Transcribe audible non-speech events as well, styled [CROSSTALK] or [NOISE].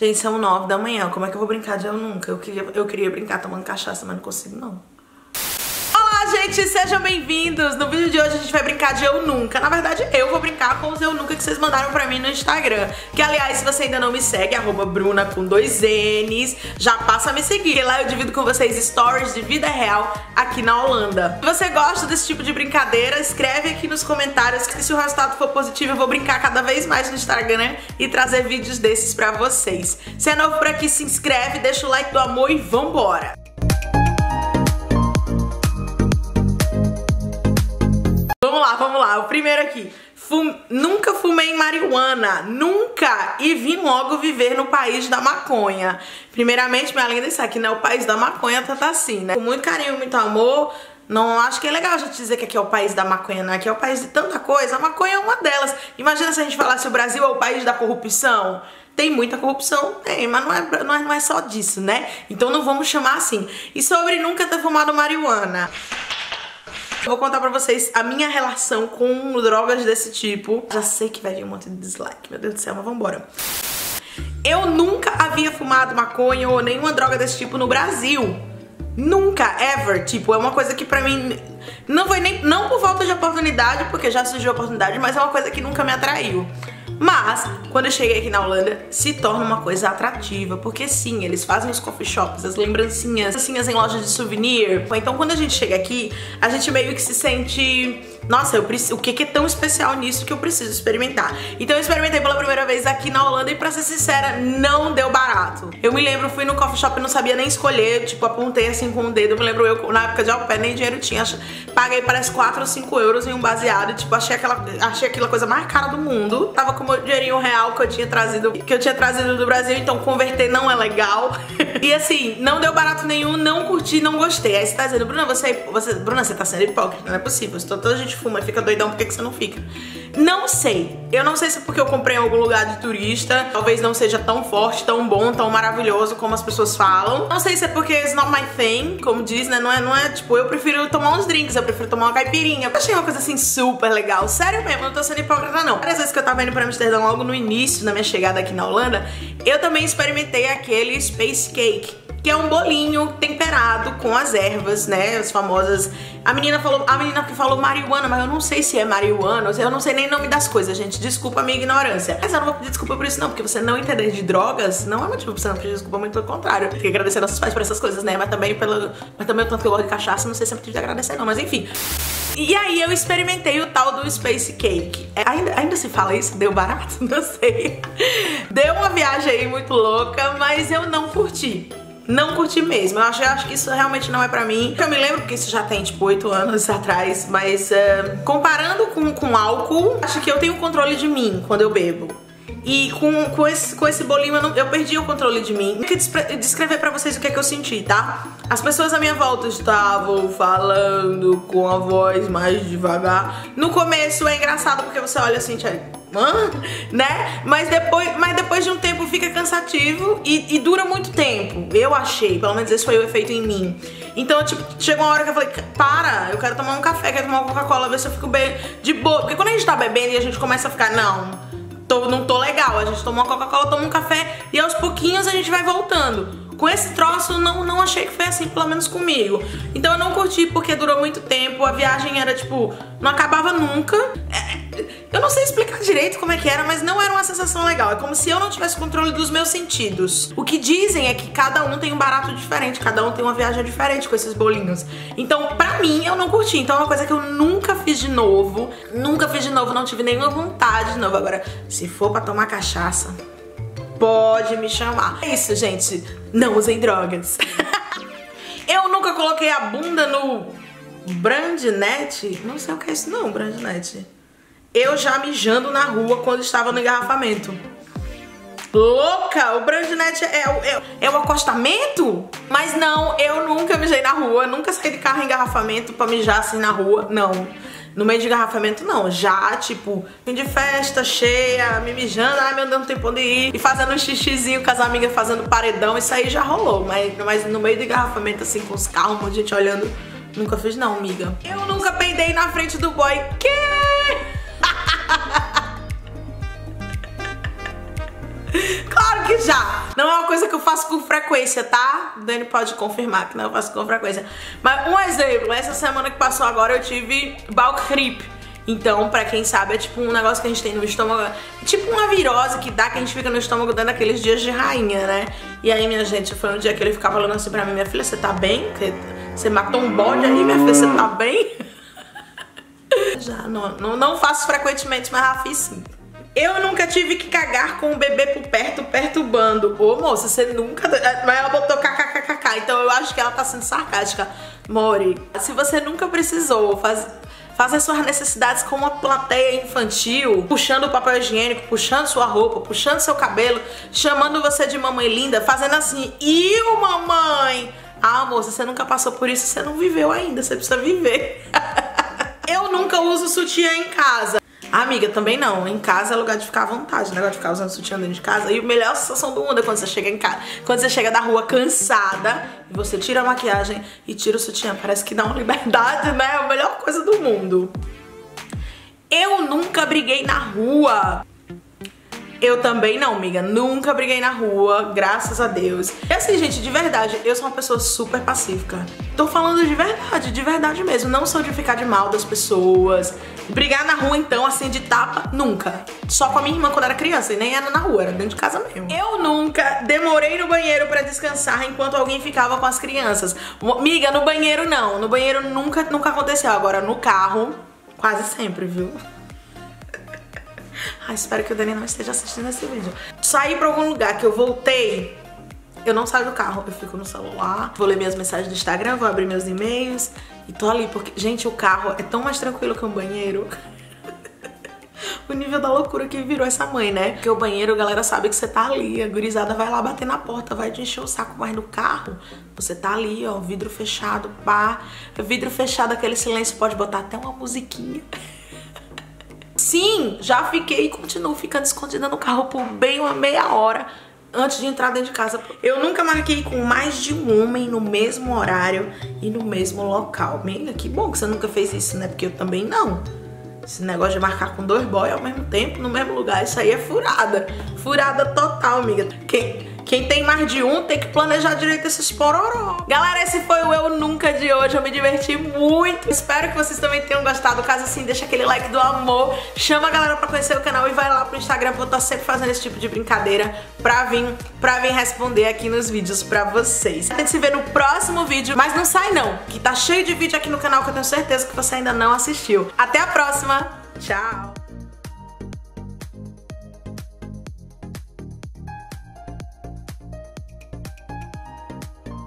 Gente, são nove da manhã. Como é que eu vou brincar de eu nunca? Eu queria, eu queria brincar tomando cachaça, mas não consigo, não. Gente! Sejam bem-vindos! No vídeo de hoje a gente vai brincar de Eu Nunca. Na verdade, eu vou brincar com os Eu Nunca que vocês mandaram pra mim no Instagram. Que, aliás, se você ainda não me segue, arroba Bruna com dois N's, já passa a me seguir. Lá eu divido com vocês stories de vida real aqui na Holanda. Se você gosta desse tipo de brincadeira, escreve aqui nos comentários que se o resultado for positivo, eu vou brincar cada vez mais no Instagram e trazer vídeos desses pra vocês. Se é novo por aqui, se inscreve, deixa o like do amor e vambora! Lá. O primeiro aqui. Fum... Nunca fumei marihuana, nunca! E vim logo viver no país da maconha. Primeiramente, minha linda, isso aqui não é o país da maconha, tá, tá assim, né? Com muito carinho, muito amor. Não acho que é legal a gente dizer que aqui é o país da maconha, né? Aqui é o país de tanta coisa. A maconha é uma delas. Imagina se a gente falasse o Brasil é o país da corrupção. Tem muita corrupção, tem, mas não é, não é, não é só disso, né? Então não vamos chamar assim. E sobre nunca ter fumado marihuana. Vou contar pra vocês a minha relação com drogas desse tipo. Já sei que vai vir um monte de dislike, meu Deus do céu, mas vambora. Eu nunca havia fumado maconha ou nenhuma droga desse tipo no Brasil. Nunca, ever. Tipo, é uma coisa que pra mim não foi nem não por falta de oportunidade, porque já surgiu oportunidade, mas é uma coisa que nunca me atraiu. Mas, quando eu cheguei aqui na Holanda, se torna uma coisa atrativa, porque sim, eles fazem os coffee shops, as lembrancinhas, assim, em lojas de souvenir. Então, quando a gente chega aqui, a gente meio que se sente nossa, eu preciso, o que, que é tão especial nisso que eu preciso experimentar? Então eu experimentei pela primeira vez aqui na Holanda e pra ser sincera, não deu barato. Eu me lembro, fui no coffee shop e não sabia nem escolher, tipo, apontei assim com o dedo, me lembro eu, na época de ao pé, nem dinheiro tinha, paguei parece 4 ou 5 euros em um baseado, tipo, achei aquela, achei aquela coisa mais cara do mundo. Tava com o meu dinheirinho real que eu tinha trazido, que eu tinha trazido do Brasil, então converter não é legal. [LAUGHS] e assim, não deu barato nenhum, não curti, não gostei. Aí você tá dizendo, Bruna, você, você, Bruna, você tá sendo hipócrita, não é possível, estou toda gente fuma e fica doidão, por que, que você não fica? Não sei. Eu não sei se é porque eu comprei em algum lugar de turista, talvez não seja tão forte, tão bom, tão maravilhoso como as pessoas falam. Não sei se é porque it's not my thing, como diz, né? Não é, não é tipo, eu prefiro tomar uns drinks, eu prefiro tomar uma caipirinha. Eu achei uma coisa assim super legal. Sério mesmo, não tô sendo hipócrita não. Várias vezes que eu tava indo pra Amsterdã logo no início, na minha chegada aqui na Holanda, eu também experimentei aquele Space Cake que é um bolinho temperado com as ervas, né? As famosas. A menina falou, a menina que falou marihuana, mas eu não sei se é marihuana, eu não sei nem o nome das coisas, gente. Desculpa a minha ignorância. Mas eu não vou pedir desculpa por isso, não, porque você não entender de drogas não é motivo pra você não pedir desculpa, muito pelo contrário. Tem que agradecer nossos pais por essas coisas, né? Mas também pelo. Mas também o tanto que eu gosto de cachaça, não sei se é motivo de agradecer, não, mas enfim. E aí eu experimentei o tal do Space Cake. É, ainda, ainda se fala isso? Deu barato? [LAUGHS] Não sei. Deu uma viagem aí muito louca, mas eu não curti não curti mesmo. Eu acho, eu acho que isso realmente não é pra mim. Eu me lembro que isso já tem, tipo, oito anos atrás, mas uh, comparando com, com álcool, acho que eu tenho controle de mim quando eu bebo. E com, com, esse, com esse bolinho eu, não, eu perdi o controle de mim. Eu queria descrever pra vocês o que é que eu senti, tá? As pessoas à minha volta estavam falando com a voz mais devagar. No começo é engraçado porque você olha assim, Né? Mas depois, mas depois de um tempo fica cansativo e, e, dura muito tempo. Eu achei, pelo menos esse foi o efeito em mim. Então, tipo, chegou uma hora que eu falei, para, eu quero tomar um café, quero tomar uma Coca-Cola, ver se eu fico bem de boa. Porque quando a gente tá bebendo e a gente começa a ficar, não, tô, não tô legal. A gente toma uma Coca-Cola, toma um café e aos pouquinhos a gente vai voltando. Com esse troço, não, não achei que foi assim, pelo menos comigo. Então eu não curti porque durou muito tempo, a viagem era tipo, não acabava nunca. É, eu não sei explicar direito como é que era, mas não era uma sensação legal. É como se eu não tivesse controle dos meus sentidos. O que dizem é que cada um tem um barato diferente, cada um tem uma viagem diferente com esses bolinhos. Então, pra mim, eu não curti. Então é uma coisa que eu nunca fiz de novo. Nunca fiz de novo, não tive nenhuma vontade de novo. Agora, se for pra tomar cachaça, pode me chamar. É isso, gente. Não usem drogas. [LAUGHS] eu nunca coloquei a bunda no Brandnet. Não sei o que é isso não, Brandnet. Eu já mijando na rua quando estava no engarrafamento. Louca! O Brandnet é, é, é o acostamento? Mas não, eu nunca mijei na rua, nunca saí de carro em engarrafamento pra mijar assim na rua, não. No meio de engarrafamento, não. Já, tipo, fim de festa, cheia, me mijando, ai meu Deus, não tem pra onde ir. E fazendo um xixizinho com as amigas fazendo paredão, isso aí já rolou. Mas, mas no meio do engarrafamento, assim, com os carros, um monte de gente olhando, nunca fiz não, amiga. Eu nunca peidei na frente do boy. Que? [LAUGHS] Claro que já! Não é uma coisa que eu faço com frequência, tá? O Dani pode confirmar que não eu faço com frequência. Mas um exemplo, essa semana que passou agora eu tive Balcrip. Então, pra quem sabe, é tipo um negócio que a gente tem no estômago. Tipo uma virose que dá, que a gente fica no estômago dando aqueles dias de rainha, né? E aí, minha gente, foi um dia que ele ficava falando assim pra mim, minha filha, você tá bem? Você matou um bode aí, minha filha, você tá bem? [LAUGHS] Já, não, não, não faço frequentemente, mas já fiz sim. Eu nunca tive que cagar com o bebê por perto, perturbando. Ô, moça, você nunca... Mas ela botou kkkk, então eu acho que ela tá sendo sarcástica. Mori, se você nunca precisou fazer fazer suas necessidades com uma plateia infantil, puxando o papel higiênico, puxando sua roupa, puxando seu cabelo, chamando você de mamãe linda, fazendo assim, e o mamãe? Ah, moça, você nunca passou por isso, você não viveu ainda, você precisa viver. [LAUGHS] Eu nunca uso sutiã em casa. Amiga, também não. Em casa é lugar de ficar à vontade, negócio de ficar usando sutiã dentro de casa. E a melhor sensação do mundo é quando você chega em casa, quando você chega da rua cansada e você tira a maquiagem e tira o sutiã. Parece que dá uma liberdade, né? É a melhor coisa do mundo. Eu nunca briguei na rua. Eu também não, amiga. Nunca briguei na rua, graças a Deus. E assim, gente, de verdade, eu sou uma pessoa super pacífica. Tô falando de verdade, de verdade mesmo. Não sou de ficar de mal das pessoas. Brigar na rua, então, assim, de tapa, nunca. Só com a minha irmã quando era criança, e nem era na rua, era dentro de casa mesmo. Eu nunca demorei no banheiro pra descansar enquanto alguém ficava com as crianças. Miga, no banheiro não. No banheiro nunca, nunca aconteceu. Agora, no carro, quase sempre, viu? Ai, espero que o Dani não esteja assistindo esse vídeo. Saí pra algum lugar que eu voltei, eu não saio do carro, eu fico no celular, vou ler minhas mensagens do Instagram, vou abrir meus e-mails e tô ali, porque, gente, o carro é tão mais tranquilo que um banheiro. [LAUGHS] o nível da loucura que virou essa mãe, né? Porque o banheiro, a galera sabe que você tá ali, a gurizada vai lá bater na porta, vai te encher o saco, mas no carro, você tá ali, ó, vidro fechado, pá. Vidro fechado, aquele silêncio, pode botar até uma musiquinha. [LAUGHS] Sim, já fiquei e continuo ficando escondida no carro por bem uma meia hora antes de entrar dentro de casa. Eu nunca marquei com mais de um homem no mesmo horário e no mesmo local. Amiga, que bom que você nunca fez isso, né? Porque eu também não. Esse negócio de marcar com dois boys ao mesmo tempo, no mesmo lugar, isso aí é furada. Furada total, amiga. Quem, quem tem mais de um tem que planejar direito esses pororó. Galera, esse foi o Eu Nunca de hoje. Eu me diverti muito. Espero que vocês também tenham gostado. Caso assim, deixa aquele like do amor. Chama a galera pra conhecer o canal e vai lá pro Instagram, eu tô sempre fazendo esse tipo de brincadeira pra vir, pra vir responder aqui nos vídeos pra vocês. A gente se vê no próximo vídeo, mas não sai não, que tá cheio de vídeo aqui no canal que eu tenho certeza que você ainda não assistiu. Até a próxima. Tchau.